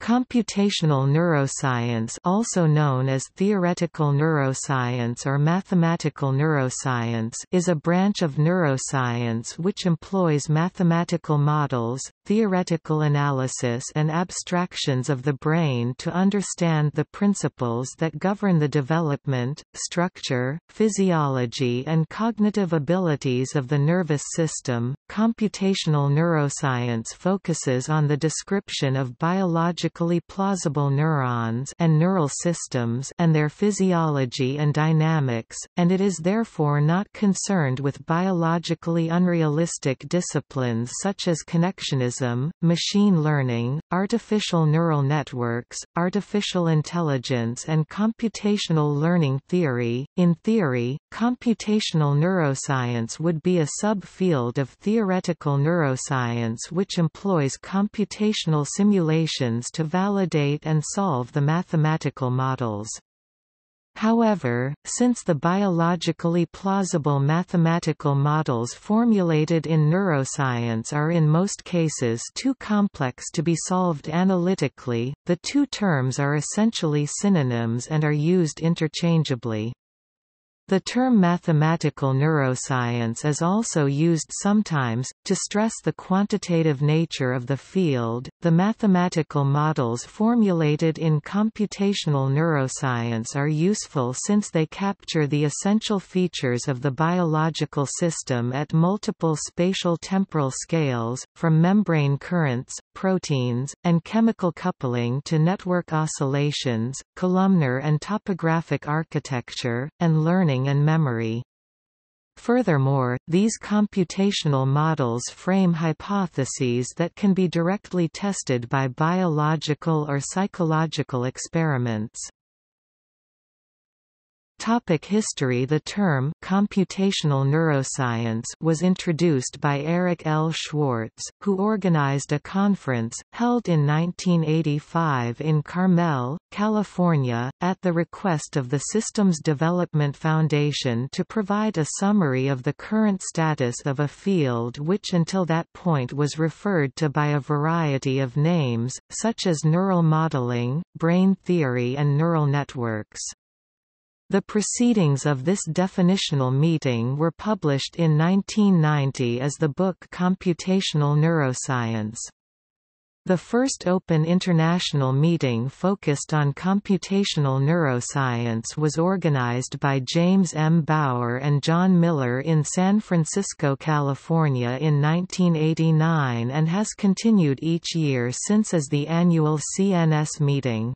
Computational neuroscience also known as theoretical neuroscience or mathematical neuroscience is a branch of neuroscience which employs mathematical models, theoretical analysis and abstractions of the brain to understand the principles that govern the development, structure, physiology and cognitive abilities of the nervous system. Computational neuroscience focuses on the description of biological biologically plausible neurons and neural systems and their physiology and dynamics, and it is therefore not concerned with biologically unrealistic disciplines such as connectionism, machine learning, artificial neural networks, artificial intelligence and computational learning theory. In theory, computational neuroscience would be a subfield of theoretical neuroscience which employs computational simulations to validate and solve the mathematical models. However, since the biologically plausible mathematical models formulated in neuroscience are in most cases too complex to be solved analytically, the two terms are essentially synonyms and are used interchangeably. The term mathematical neuroscience is also used sometimes, to stress the quantitative nature of the field. The mathematical models formulated in computational neuroscience are useful since they capture the essential features of the biological system at multiple spatial temporal scales, from membrane currents, proteins, and chemical coupling to network oscillations, columnar and topographic architecture, and learning and memory. Furthermore, these computational models frame hypotheses that can be directly tested by biological or psychological experiments. Topic history The term computational neuroscience was introduced by Eric L. Schwartz, who organized a conference, held in 1985 in Carmel, California, at the request of the Systems Development Foundation to provide a summary of the current status of a field which until that point was referred to by a variety of names, such as neural modeling, brain theory and neural networks. The proceedings of this definitional meeting were published in 1990 as the book Computational Neuroscience. The first open international meeting focused on computational neuroscience was organized by James M. Bower and John Miller in San Francisco, California in 1989 and has continued each year since as the annual CNS meeting.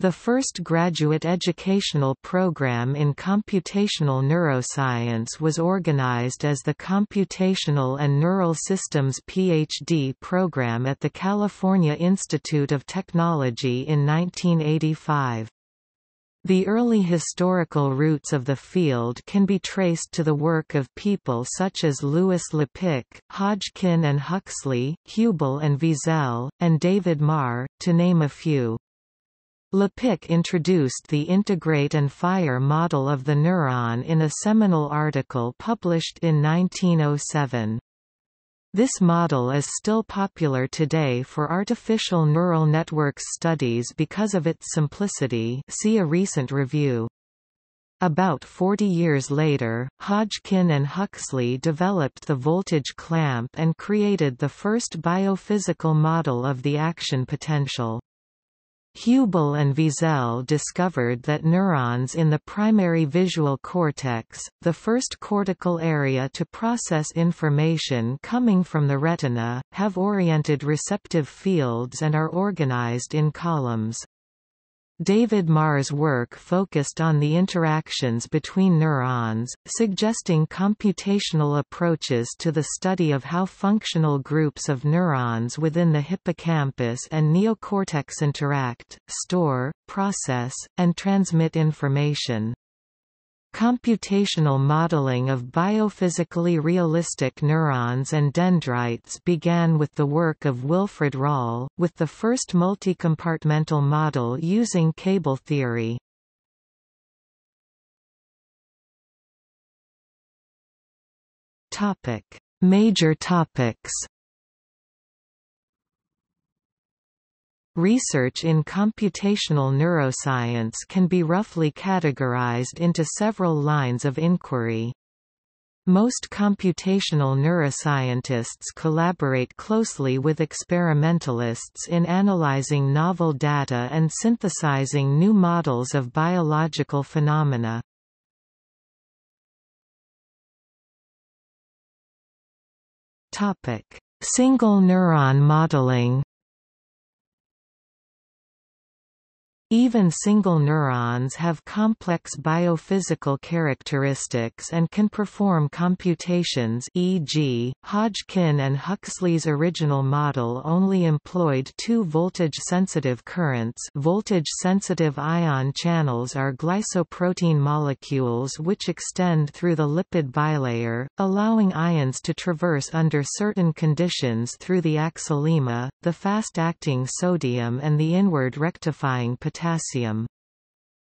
The first graduate educational program in computational neuroscience was organized as the Computational and Neural Systems PhD program at the California Institute of Technology in 1985. The early historical roots of the field can be traced to the work of people such as Louis Lapicque, Hodgkin and Huxley, Hubel and Wiesel, and David Marr, to name a few. Lapicque introduced the integrate and fire model of the neuron in a seminal article published in 1907. This model is still popular today for artificial neural networks studies because of its simplicity see a recent review. About 40 years later, Hodgkin and Huxley developed the voltage clamp and created the first biophysical model of the action potential. Hubel and Wiesel discovered that neurons in the primary visual cortex, the first cortical area to process information coming from the retina, have oriented receptive fields and are organized in columns. David Marr's work focused on the interactions between neurons, suggesting computational approaches to the study of how functional groups of neurons within the hippocampus and neocortex interact, store, process, and transmit information. Computational modeling of biophysically realistic neurons and dendrites began with the work of Wilfrid Rall, with the first multicompartmental model using cable theory. Major topics Research in computational neuroscience can be roughly categorized into several lines of inquiry. Most computational neuroscientists collaborate closely with experimentalists in analyzing novel data and synthesizing new models of biological phenomena. Single neuron modeling Even single neurons have complex biophysical characteristics and can perform computations e.g., Hodgkin and Huxley's original model only employed two voltage-sensitive currents voltage-sensitive ion channels are glycoprotein molecules which extend through the lipid bilayer, allowing ions to traverse under certain conditions through the axolemma, the fast-acting sodium and the inward rectifying potassium potassium.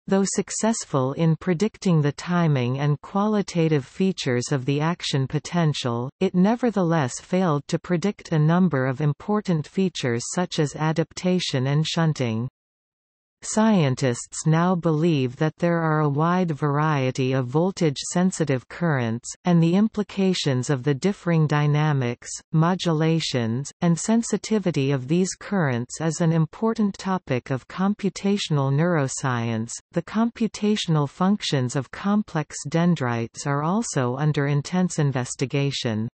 Though successful in predicting the timing and qualitative features of the action potential, it nevertheless failed to predict a number of important features such as adaptation and shunting. Scientists now believe that there are a wide variety of voltage-sensitive currents, and the implications of the differing dynamics, modulations, and sensitivity of these currents is an important topic of computational neuroscience. The computational functions of complex dendrites are also under intense investigation.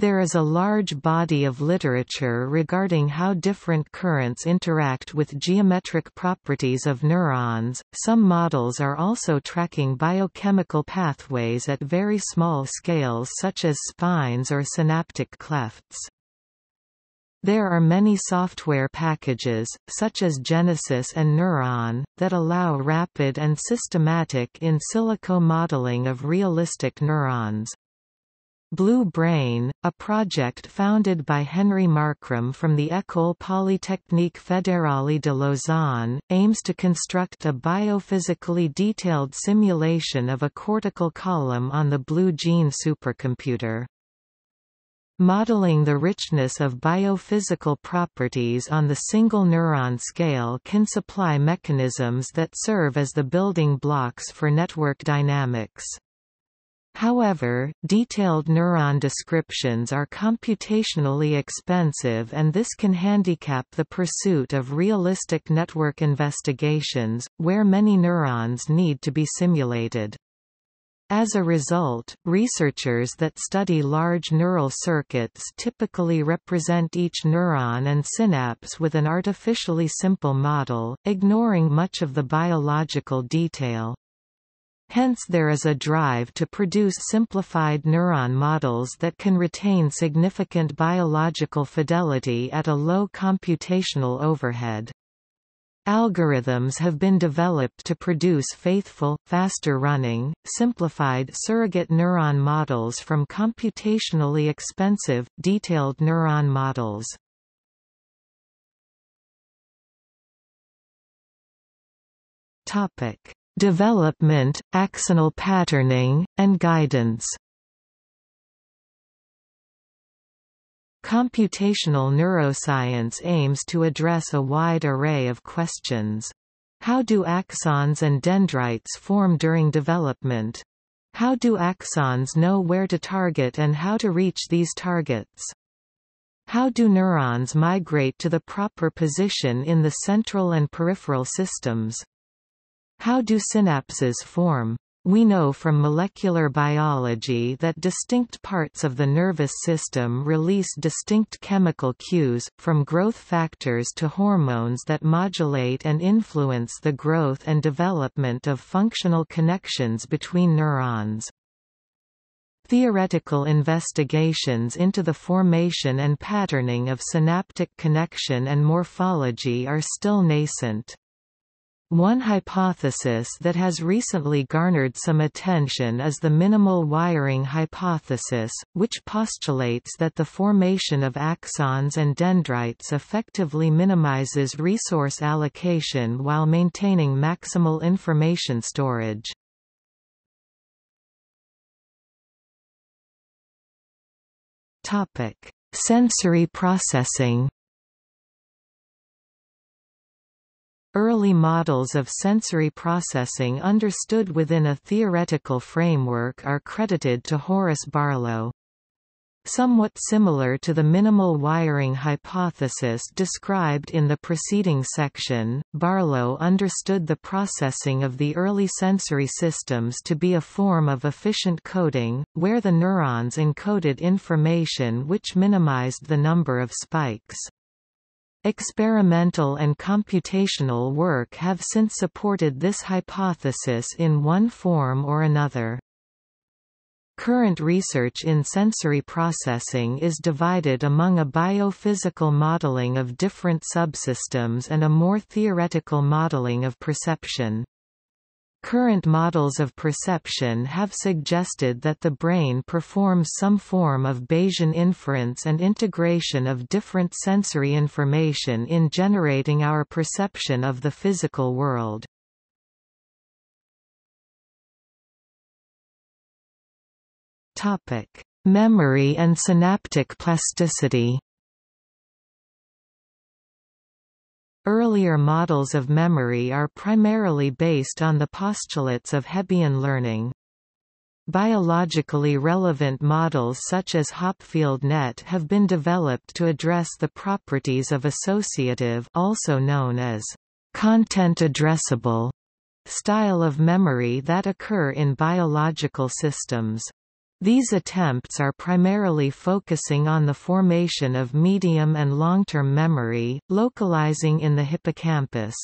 There is a large body of literature regarding how different currents interact with geometric properties of neurons. Some models are also tracking biochemical pathways at very small scales such as spines or synaptic clefts. There are many software packages, such as Genesis and Neuron, that allow rapid and systematic in silico modeling of realistic neurons. Blue Brain, a project founded by Henry Markram from the École Polytechnique Fédérale de Lausanne, aims to construct a biophysically detailed simulation of a cortical column on the Blue Gene supercomputer. Modeling the richness of biophysical properties on the single neuron scale can supply mechanisms that serve as the building blocks for network dynamics. However, detailed neuron descriptions are computationally expensive and this can handicap the pursuit of realistic network investigations, where many neurons need to be simulated. As a result, researchers that study large neural circuits typically represent each neuron and synapse with an artificially simple model, ignoring much of the biological detail. Hence there is a drive to produce simplified neuron models that can retain significant biological fidelity at a low computational overhead. Algorithms have been developed to produce faithful, faster-running, simplified surrogate neuron models from computationally expensive, detailed neuron models. Topic: development, axonal patterning, and guidance. Computational neuroscience aims to address a wide array of questions. How do axons and dendrites form during development? How do axons know where to target and how to reach these targets? How do neurons migrate to the proper position in the central and peripheral systems? How do synapses form? We know from molecular biology that distinct parts of the nervous system release distinct chemical cues, from growth factors to hormones that modulate and influence the growth and development of functional connections between neurons. Theoretical investigations into the formation and patterning of synaptic connection and morphology are still nascent. One hypothesis that has recently garnered some attention is the minimal wiring hypothesis, which postulates that the formation of axons and dendrites effectively minimizes resource allocation while maintaining maximal information storage. Sensory processing Early models of sensory processing understood within a theoretical framework are credited to Horace Barlow. Somewhat similar to the minimal wiring hypothesis described in the preceding section, Barlow understood the processing of the early sensory systems to be a form of efficient coding, where the neurons encoded information which minimized the number of spikes. Experimental and computational work have since supported this hypothesis in one form or another. Current research in sensory processing is divided among a biophysical modeling of different subsystems and a more theoretical modeling of perception. Current models of perception have suggested that the brain performs some form of Bayesian inference and integration of different sensory information in generating our perception of the physical world. Memory and synaptic plasticity Earlier models of memory are primarily based on the postulates of Hebbian learning. Biologically relevant models such as Hopfield net have been developed to address the properties of associative also known as content addressable style of memory that occur in biological systems. These attempts are primarily focusing on the formation of medium and long-term memory, localizing in the hippocampus.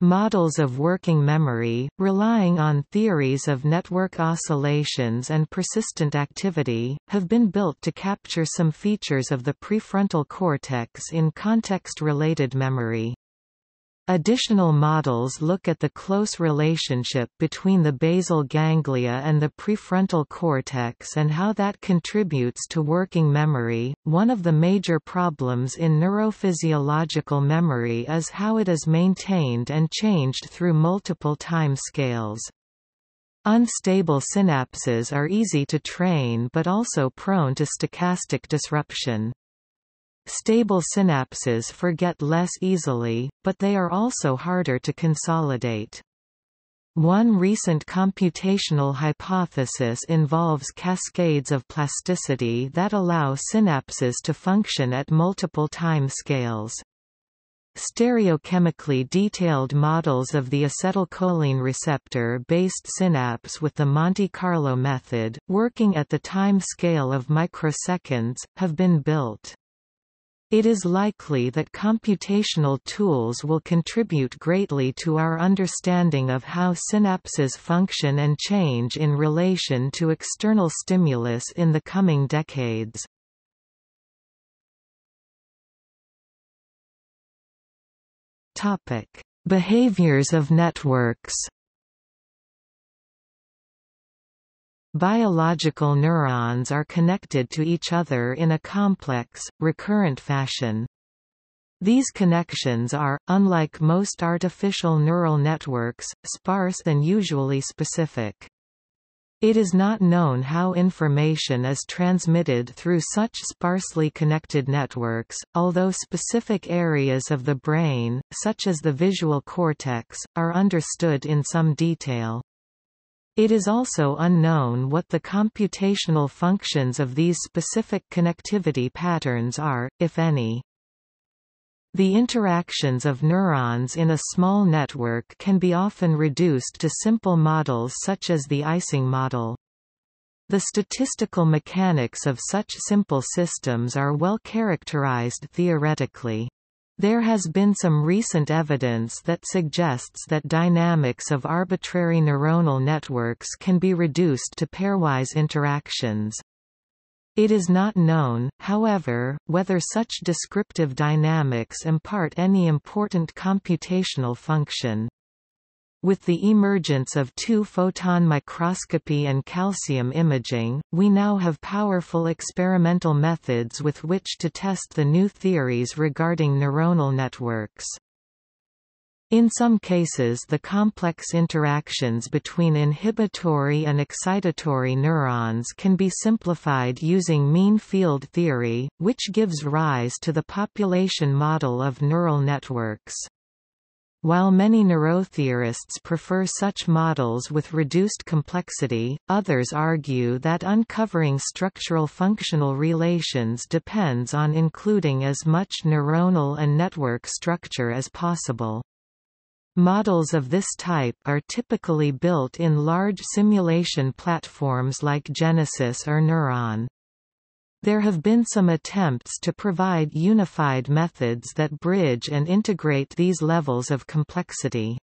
Models of working memory, relying on theories of network oscillations and persistent activity, have been built to capture some features of the prefrontal cortex in context-related memory. Additional models look at the close relationship between the basal ganglia and the prefrontal cortex and how that contributes to working memory. One of the major problems in neurophysiological memory is how it is maintained and changed through multiple time scales. Unstable synapses are easy to train but also prone to stochastic disruption. Stable synapses forget less easily, but they are also harder to consolidate. One recent computational hypothesis involves cascades of plasticity that allow synapses to function at multiple time scales. Stereochemically detailed models of the acetylcholine receptor-based synapse with the Monte Carlo method, working at the time scale of microseconds, have been built. It is likely that computational tools will contribute greatly to our understanding of how synapses function and change in relation to external stimulus in the coming decades. Behaviors of networks Biological neurons are connected to each other in a complex, recurrent fashion. These connections are, unlike most artificial neural networks, sparse and usually specific. It is not known how information is transmitted through such sparsely connected networks, although specific areas of the brain, such as the visual cortex, are understood in some detail. It is also unknown what the computational functions of these specific connectivity patterns are, if any. The interactions of neurons in a small network can be often reduced to simple models such as the Ising model. The statistical mechanics of such simple systems are well characterized theoretically. There has been some recent evidence that suggests that dynamics of arbitrary neuronal networks can be reduced to pairwise interactions. It is not known, however, whether such descriptive dynamics impart any important computational function. With the emergence of two-photon microscopy and calcium imaging, we now have powerful experimental methods with which to test the new theories regarding neuronal networks. In some cases the complex interactions between inhibitory and excitatory neurons can be simplified using mean field theory, which gives rise to the population model of neural networks. While many neurotheorists prefer such models with reduced complexity, others argue that uncovering structural functional relations depends on including as much neuronal and network structure as possible. Models of this type are typically built in large simulation platforms like Genesis or Neuron. There have been some attempts to provide unified methods that bridge and integrate these levels of complexity.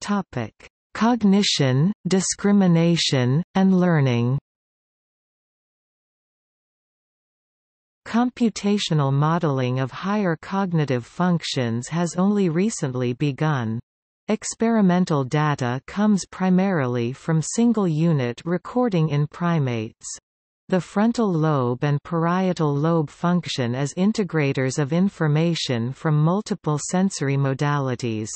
Topic: Cognition, discrimination, and learning. Computational modeling of higher cognitive functions has only recently begun. Experimental data comes primarily from single-unit recording in primates. The frontal lobe and parietal lobe function as integrators of information from multiple sensory modalities.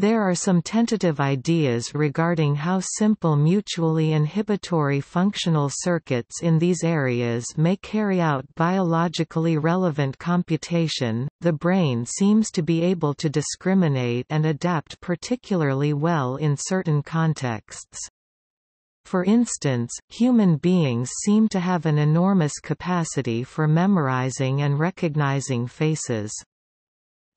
There are some tentative ideas regarding how simple mutually inhibitory functional circuits in these areas may carry out biologically relevant computation. The brain seems to be able to discriminate and adapt particularly well in certain contexts. For instance, human beings seem to have an enormous capacity for memorizing and recognizing faces.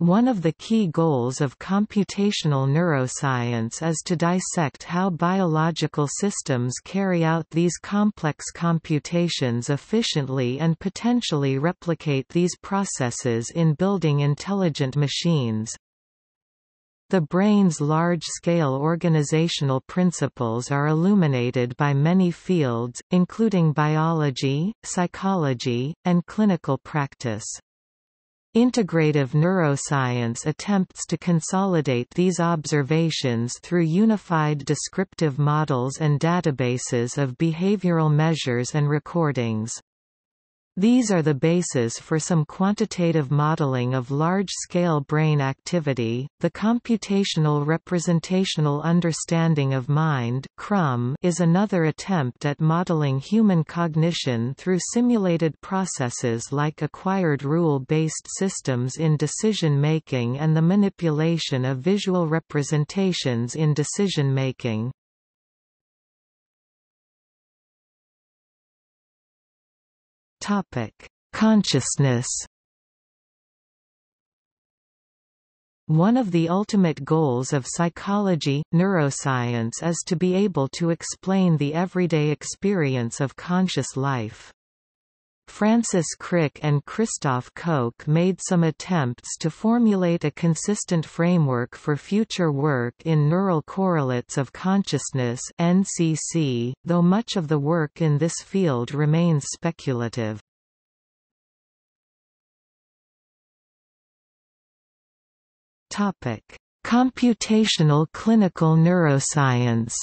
One of the key goals of computational neuroscience is to dissect how biological systems carry out these complex computations efficiently and potentially replicate these processes in building intelligent machines. The brain's large-scale organizational principles are illuminated by many fields, including biology, psychology, and clinical practice. Integrative neuroscience attempts to consolidate these observations through unified descriptive models and databases of behavioral measures and recordings. These are the basis for some quantitative modeling of large-scale brain activity. The computational representational understanding of mind (CRUM) is another attempt at modeling human cognition through simulated processes like acquired rule-based systems in decision making and the manipulation of visual representations in decision Topic: Consciousness. One of the ultimate goals of psychology, neuroscience is to be able to explain the everyday experience of conscious life. Francis Crick and Christoph Koch made some attempts to formulate a consistent framework for future work in neural correlates of consciousness NCC, though much of the work in this field remains speculative. Computational clinical neuroscience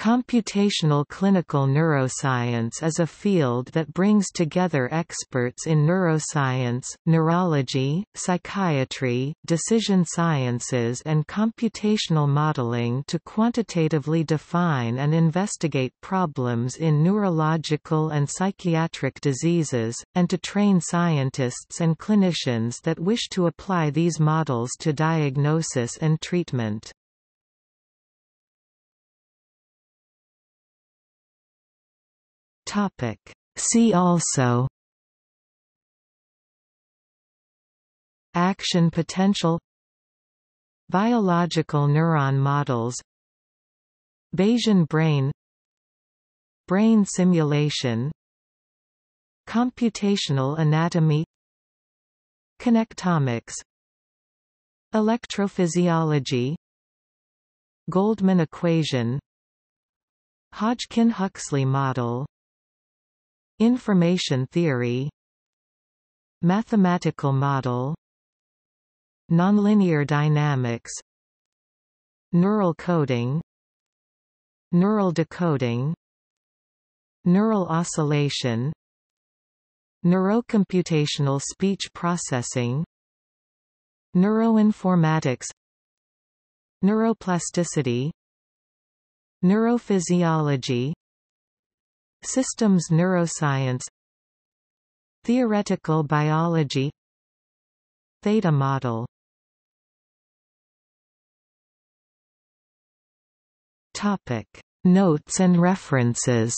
Computational clinical neuroscience is a field that brings together experts in neuroscience, neurology, psychiatry, decision sciences and computational modeling to quantitatively define and investigate problems in neurological and psychiatric diseases, and to train scientists and clinicians that wish to apply these models to diagnosis and treatment. Topic. See also Action potential Biological neuron models Bayesian brain Brain simulation Computational anatomy Connectomics Electrophysiology Goldman equation Hodgkin-Huxley model Information theory Mathematical model Nonlinear dynamics Neural coding Neural decoding Neural oscillation Neurocomputational speech processing Neuroinformatics Neuroplasticity Neurophysiology Systems neuroscience Theoretical biology Theta model. Topic. Notes and references.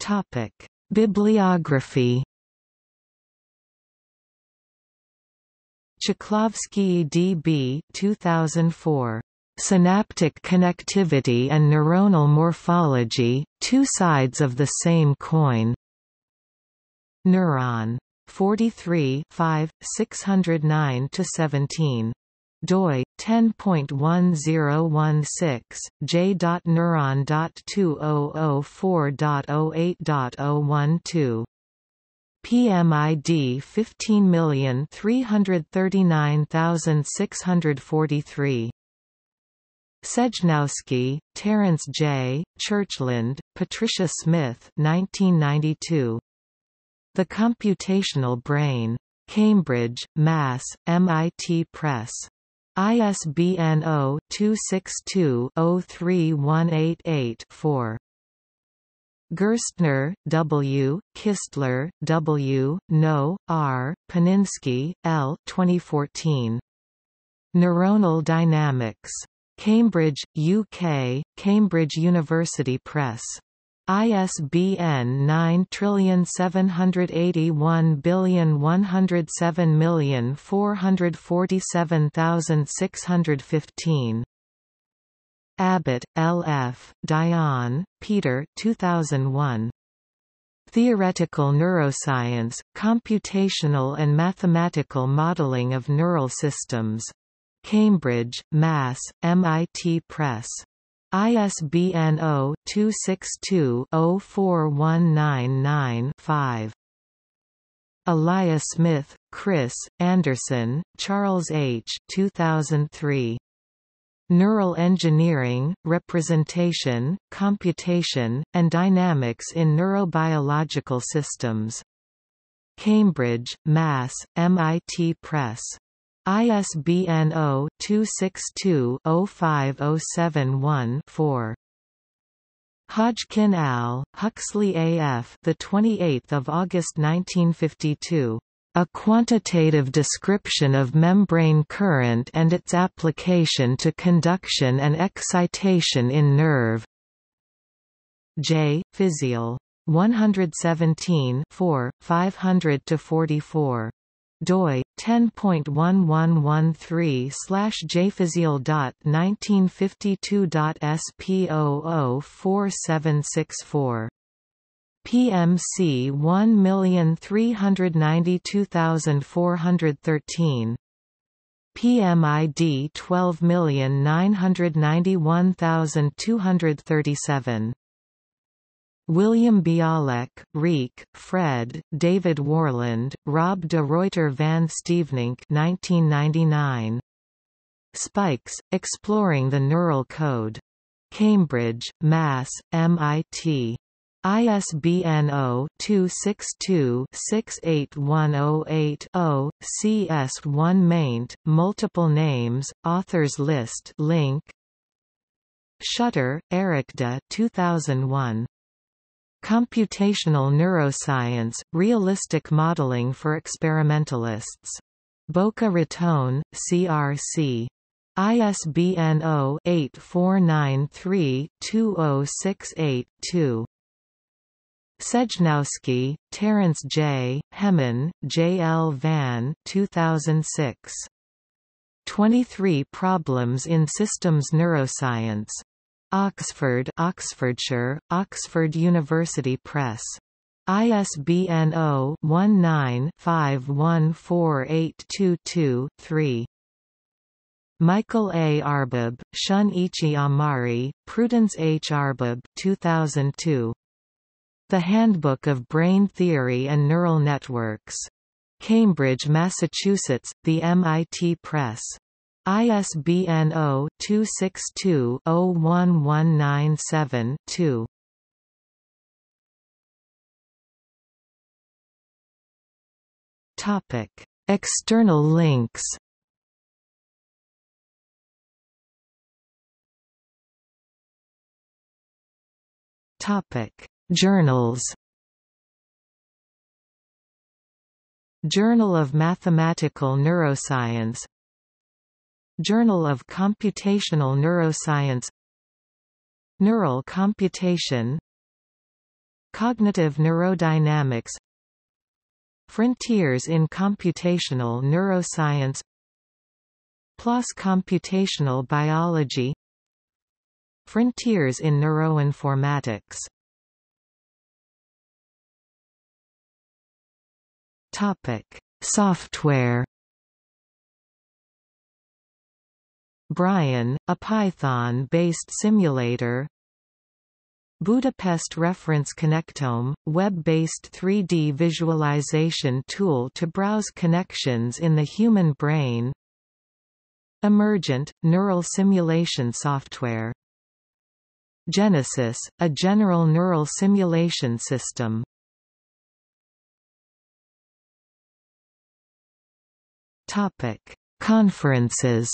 Topic. Bibliography Chklovskii D.B. 2004. Synaptic Connectivity and Neuronal Morphology, Two Sides of the Same Coin. Neuron. 43 5, 609-17 doi 10.1016 j.neuron.2004.08.012 PMID 15339643 Sejnowski, Terence J., Churchland, Patricia Smith 1992. The Computational Brain. Cambridge, Mass., MIT Press. ISBN 0-262-03188-4. Gerstner, W., Kistler, W., Naud, R., Paninski, L. 2014. Neuronal Dynamics. Cambridge, UK, Cambridge University Press. ISBN 9781107447615. Abbott, L. F., Dayan, Peter 2001. Theoretical Neuroscience, Computational and Mathematical Modeling of Neural Systems. Cambridge, Mass., MIT Press. ISBN 0-262-04199-5. Eliasmith, Chris, Anderson, Charles H. 2003. Neural Engineering, Representation, Computation, and Dynamics in Neurobiological Systems. Cambridge, Mass., MIT Press. ISBN 0-262-05071-4. Hodgkin Al, Huxley A.F. The 28th of August 1952. A quantitative description of membrane current and its application to conduction and excitation in nerve. J. Physiol. 117 4, 500-44 doi 10.1113 slash jphysiol.1952.sp004764 PMC 1392413 PMID 12991237 William Bialek, Rieke, Fred, David Warland, Rob de Ruyter van Steveninck 1999. Spikes, Exploring the Neural Code. Cambridge, Mass., MIT. ISBN 0-262-68108-0, CS1 maint, multiple names, authors list link Schutter, Erik de 2001. Computational Neuroscience, Realistic Modeling for Experimentalists. Boca Raton, CRC. ISBN 0-8493-2068-2. Sejnowski, Terence J., Hemmen, J. L. Van 2006. 23 Problems in Systems Neuroscience. Oxford Oxfordshire, Oxford University Press. ISBN 0-19-514822-3. Michael A. Arbib, Shun-ichi Amari, Prudence H. Arbib 2002. The Handbook of Brain Theory and Neural Networks. Cambridge, Massachusetts, The MIT Press. ISBN 0-262-01197-2. Topic: External links. Topic: Journals. Journal of Mathematical Neuroscience. Journal of Computational Neuroscience. Neural computation. Cognitive neurodynamics. Frontiers in computational neuroscience. PLOS computational biology. Frontiers in neuroinformatics Topic: Software Brian, a Python-based simulator. Budapest Reference Connectome, web-based 3D visualization tool to browse connections in the human brain. Emergent, neural simulation software. Genesis, a general neural simulation system Conferences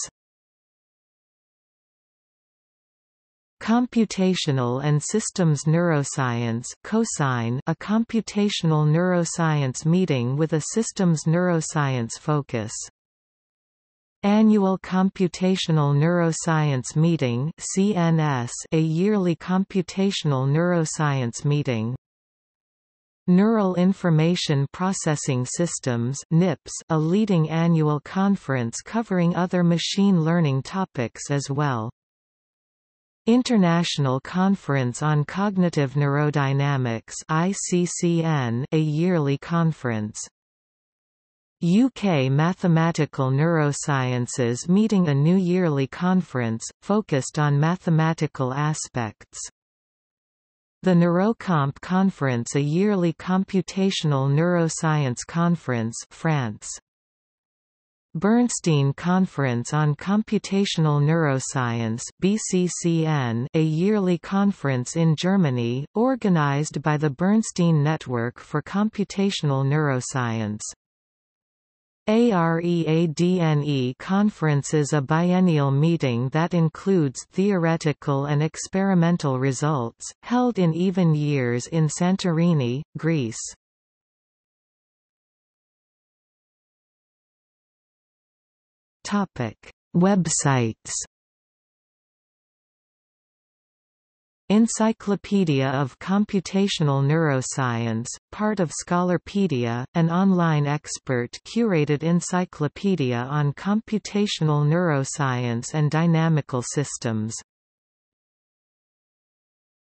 Computational and Systems Neuroscience Cosyne, a computational neuroscience meeting with a systems neuroscience focus. Annual Computational Neuroscience Meeting CNS, a yearly computational neuroscience meeting. Neural Information Processing Systems NIPS, a leading annual conference covering other machine learning topics as well. International Conference on Cognitive Neurodynamics ICCN, a yearly conference. UK Mathematical Neurosciences meeting a new yearly conference, focused on mathematical aspects. The Neurocomp Conference a yearly computational neuroscience conference France. Bernstein Conference on Computational Neuroscience BCCN, a yearly conference in Germany, organized by the Bernstein Network for Computational Neuroscience. AREADNE Conference is a biennial meeting that includes theoretical and experimental results, held in even years in Santorini, Greece. Websites. Encyclopedia of Computational Neuroscience, part of Scholarpedia, an online expert-curated encyclopedia on computational neuroscience and dynamical systems.